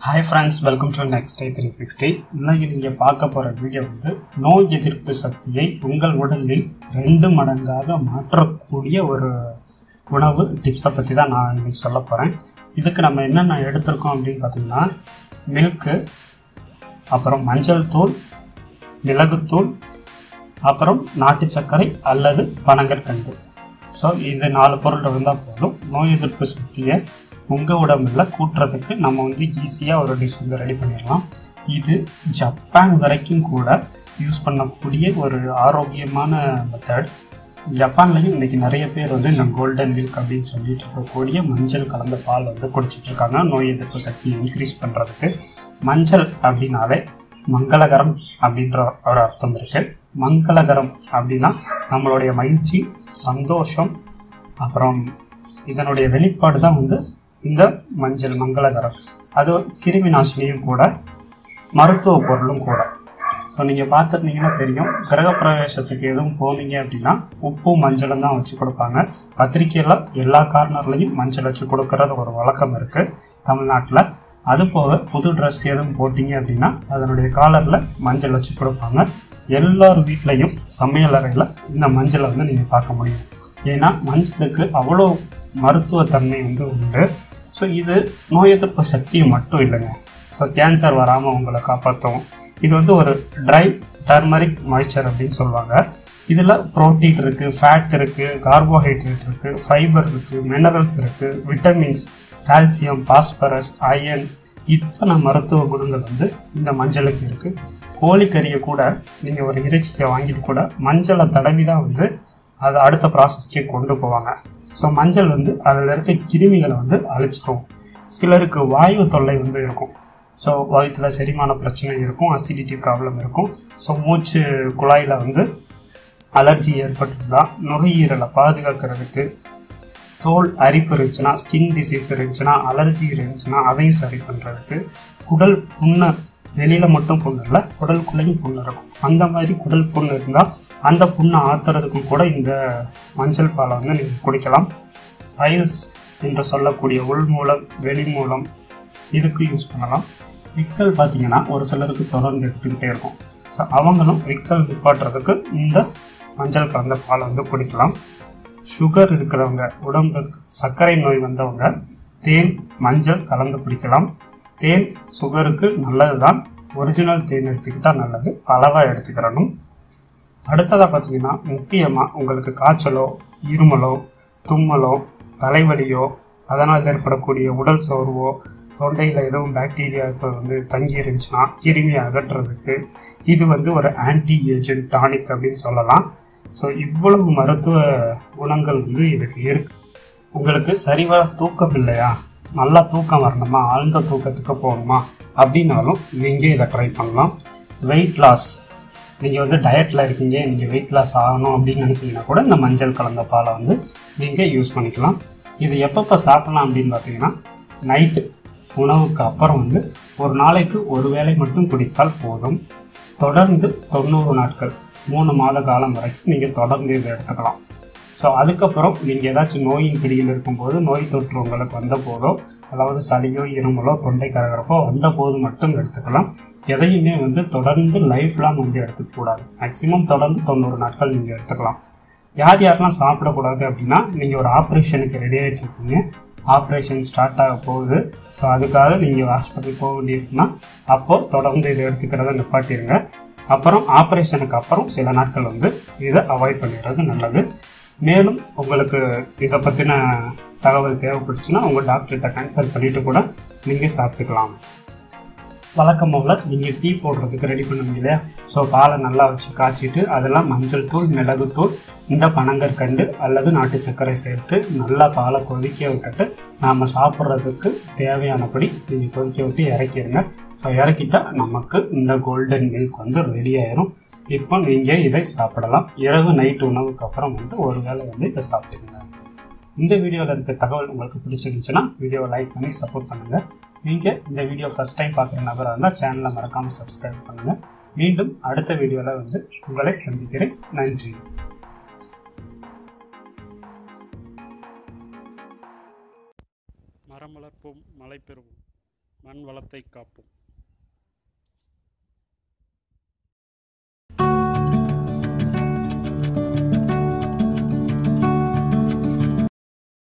Hi friends welcome to next day three sixty இன்னைக்கு நீங்கள் பார்க்க போகிற வீடியோ வந்து நோய் எதிர்ப்பு சக்தியை உங்கள் உடலில் ரெண்டு மடங்காக மாற்றக்கூடிய ஒரு உணவு டிப்ஸை பற்றி தான் நான் இன்னைக்கு சொல்ல போகிறேன் இதுக்கு நம்ம என்னென்ன எடுத்திருக்கோம் அப்படின்னு பார்த்தீங்கன்னா மில்க்கு அப்புறம் மஞ்சள் தூள் மிளகுத்தூள் அப்புறம் நாட்டு சர்க்கரை அல்லது பனங்கற்கண்டு ஸோ இது நாலு பொருள் இருந்தால் போதும். நோய் எதிர்ப்பு சக்தியை உங்கள் உடம்புல கூட்டுறதுக்கு நம்ம வந்து ஈஸியாக ஒரு டிஷ் வந்து ரெடி பண்ணிடலாம். இது ஜப்பான் வரைக்கும் கூட யூஸ் பண்ணக்கூடிய ஒரு ஆரோக்கியமான மெத்தட் ஜப்பான்லையும் இன்னைக்கு நிறைய பேர் வந்து இந்த கோல்டன் மில்க் அப்படின்னு சொல்லிட்டு இருக்கக்கூடிய மஞ்சள் கலந்த பால் வந்து குடிச்சிட்டு இருக்காங்க நோய் எதிர்ப்பு சக்தியை இன்க்ரீஸ் பண்ணுறதுக்கு மஞ்சள் அப்படின்னாலே மங்களகரம் அப்படின்ற ஒரு அர்த்தம் இருக்குது மங்களகரம் அப்படின்னா நம்மளுடைய மகிழ்ச்சி சந்தோஷம் அப்புறம் இதனுடைய வெளிப்பாடு தான் வந்து இந்த மஞ்சள் மங்களகரம். அது கிருமி நாசினியும் கூட மருத்துவ பொருளும் கூட. ஸோ நீங்கள் பார்த்துருந்தீங்கன்னா தெரியும் கிரகப்பிரவேசத்துக்கு எதுவும் போனீங்க அப்படின்னா உப்பும் மஞ்சளும் தான் வச்சு கொடுப்பாங்க. பத்திரிக்கையில் எல்லா கார்னர்லையும் மஞ்சள் வச்சு கொடுக்கறது ஒரு வழக்கம் இருக்குது தமிழ்நாட்டில். அது போக புது ட்ரெஸ் எதுவும் போட்டிங்க அப்படின்னா அதனுடைய காலரில் மஞ்சள் வச்சு கொடுப்பாங்க. எல்லார் வீட்லேயும் சமையல் அறையில் இந்த மஞ்சளை வந்து நீங்கள் பார்க்க முடியும். ஏன்னா மஞ்சளுக்கு அவ்வளோ மருத்துவத்தன்மை வந்து உண்டு. ஸோ இது நோய் எதிர்ப்பு சக்தி மட்டும் இல்லைங்க. ஸோ கேன்சர் வராமல் உங்களை காப்பாற்றும் இது வந்து ஒரு ட்ரை டர்மரிக் மாய்ச்சர் அப்படின்னு சொல்லுவாங்க. இதில் ப்ரோட்டீன் இருக்குது ஃபேட் இருக்குது கார்போஹைட்ரேட் இருக்குது ஃபைபர் இருக்குது மினரல்ஸ் இருக்குது விட்டமின்ஸ் கால்சியம் பாஸ்பரஸ் அயன் இத்தனை மருத்துவ குணங்கள் வந்து இந்த மஞ்சளுக்கு இருக்குது கோழிக்கறியை கூட நீங்கள் ஒரு இறைச்சியை வாங்கிட்டு கூட மஞ்சளை தடவி தான் வந்து அதை அடுத்த ப்ராசஸ்க்கே கொண்டு போவாங்க. ஸோ மஞ்சள் வந்து அதில் இருக்க கிருமிகளை வந்து அழிச்சிடும் சிலருக்கு வாயு தொல்லை வந்து இருக்கும். ஸோ வயிற்றில் செரிமான பிரச்சனை இருக்கும் அசிடிட்டி ப்ராப்ளம் இருக்கும். ஸோ மூச்சு குழாயில் வந்து அலர்ஜி ஏற்பட்டிருந்தால் நுரையீரலை பாதுகாக்கிறதுக்கு தோல் அரிப்பு இருந்துச்சுன்னா ஸ்கின் டிசீஸ் இருந்துச்சுன்னா அலர்ஜி இருந்துச்சுன்னா அதையும் சரி பண்ணுறதுக்கு குடல் புண்ணை வெளியில் மட்டும் புண்ணு இல்லை குடலுக்குள்ளேயும் புண்ணு இருக்கும். அந்த மாதிரி குடல் புண்ணு இருந்தால் அந்த புண்ணை ஆத்துறதுக்கும் கூட இந்த மஞ்சள் பாலை வந்து நீங்கள் குடிக்கலாம். பைல்ஸ் என்று சொல்லக்கூடிய உள் மூலம் வெளி மூலம் இதுக்கு யூஸ் பண்ணலாம். விக்கல் பார்த்தீங்கன்னா ஒரு சிலருக்கு தொடர்ந்து எடுத்துக்கிட்டே இருக்கும். ஸோ அவங்களும் விக்கல் நிப்பாட்டுறதுக்கு இந்த மஞ்சள் கலந்த பாலை வந்து குடிக்கலாம். சுகர் இருக்கிறவங்க உடம்புக்கு சர்க்கரை நோய் வந்தவங்க தேன் மஞ்சள் கலந்து குடிக்கலாம். தேன் சுகருக்கு நல்லது தான் ஒரிஜினல் தேன் எடுத்துக்கிட்டால் நல்லது. அளவாக எடுத்துக்கிறணும். அடுத்ததாக பார்த்தீங்கன்னா முக்கியமாக உங்களுக்கு காய்ச்சலோ இருமலோ தும்மலோ தலைவலியோ அதனால் ஏற்படக்கூடிய உடல் சோர்வோ தொண்டையில் எதுவும் பாக்டீரியா இப்போ வந்து தங்கி இருந்துச்சுன்னா கிருமியை அகற்றுறதுக்கு இது வந்து ஒரு ஆன்டி ஏஜென்ட் டானிக் அப்படின்னு சொல்லலாம். ஸோ இவ்வளவு மருத்துவ குணங்கள் வந்து இதுக்கு இருக்கு. உங்களுக்கு சரிவர தூக்கம் இல்லையா? நல்லா தூக்கம் வரணுமா? ஆழ்ந்த தூக்கத்துக்கு போகணுமா? அப்படின்னாலும் நீங்கள் இதை ட்ரை பண்ணலாம். வெயிட் லாஸ் நீங்கள் வந்து டயட்டில் இருக்கீங்க நீங்கள் வெயிட் லாஸ் ஆகணும் அப்படின்னு நினச்சிங்கன்னா கூட இந்த மஞ்சள் கலந்த பாலை வந்து நீங்கள் யூஸ் பண்ணிக்கலாம். இது எப்பப்போ சாப்பிட்லாம் அப்படின்னு பார்த்தீங்கன்னா நைட்டு உணவுக்கு அப்புறம் வந்து ஒரு நாளைக்கு ஒரு வேளை மட்டும் குடித்தால் போதும். தொடர்ந்து தொண்ணூறு நாட்கள் மூணு மாத காலம் வரைக்கும் நீங்கள் தொடர்ந்து இதை எடுத்துக்கலாம். ஸோ அதுக்கப்புறம் நீங்கள் ஏதாச்சும் நோயின் பிடியில் இருக்கும்போது நோய் தொற்று உங்களுக்கு வந்த போதோ அதாவது சளியோ இருமலோ தொண்டை கரகரப்போ வந்த போது மட்டும் எடுத்துக்கலாம். எதையுமே வந்து தொடர்ந்து லைஃப் லாங் வந்து எடுத்துக்கூடாது மேக்ஸிமம் தொடர்ந்து தொண்ணூறு நாட்கள் நீங்கள் எடுத்துக்கலாம். யார் யாரெல்லாம் சாப்பிடக்கூடாது அப்படின்னா நீங்கள் ஒரு ஆப்ரேஷனுக்கு ரெடி ஆகிட்டு இருக்கீங்க. ஆப்ரேஷன் ஸ்டார்ட் ஆக போகுது. ஸோ அதுக்காக நீங்கள் ஹாஸ்பிட்டல் போக வேண்டியிருக்குன்னா அப்போது தொடர்ந்து இதை எடுத்துக்கிறத நிப்பாட்டிடுங்க அப்புறம் ஆப்ரேஷனுக்கு அப்புறம் சில நாட்கள் வந்து இதை அவாய்ட் பண்ணிடுறது நல்லது. மேலும் உங்களுக்கு இதை பற்றின தகவல் தேவைப்பட்டுச்சுன்னா உங்கள் டாக்டர்கிட்ட கன்சல்ட் பண்ணிவிட்டு கூட நீங்கள் சாப்பிட்டுக்கலாம். வழக்கம் போல் நீங்கள் டீ போடுறதுக்கு ரெடி பண்ணுவீங்க இல்லையா? ஸோ பாலை நல்லா வச்சு காய்ச்சிட்டு அதெல்லாம் மஞ்சள் தூள் மிளகுத்தூள் இந்த பனங்கற்கண்டு அல்லது நாட்டு சர்க்கரை சேர்த்து நல்லா பாலை கொதிக்க விட்டுட்டு நாம் சாப்பிட்றதுக்கு தேவையானபடி நீங்கள் கொதிக்க விட்டு இறக்கிடுங்க. ஸோ இறக்கிட்டால் நமக்கு இந்த கோல்டன் மில்க் வந்து ரெடி ஆயிரும். இப்போ நீங்கள் இதை சாப்பிடலாம். இரவு நைட்டு உணவுக்கு அப்புறம் வந்து ஒரு வேளை வந்து இதை சாப்பிட்டுக்கோங்க. இந்த வீடியோவில் இருக்க தகவல் உங்களுக்கு பிடிச்சிருந்துச்சுன்னா வீடியோவை லைக் பண்ணி சப்போர்ட் பண்ணுங்கள் நீங்கள் இந்த வீடியோ ஃபஸ்ட் டைம் பார்க்குற நபராக இருந்தால் சேனலை மறக்காமல் சப்ஸ்கிரைப் பண்ணுங்கள் மீண்டும் அடுத்த வீடியோவில் வந்து உங்களை சந்திக்கிறேன். நன்றி. மரம் வளர்ப்போம் மழை பெறுவோம் மண் வளத்தை காப்போம்.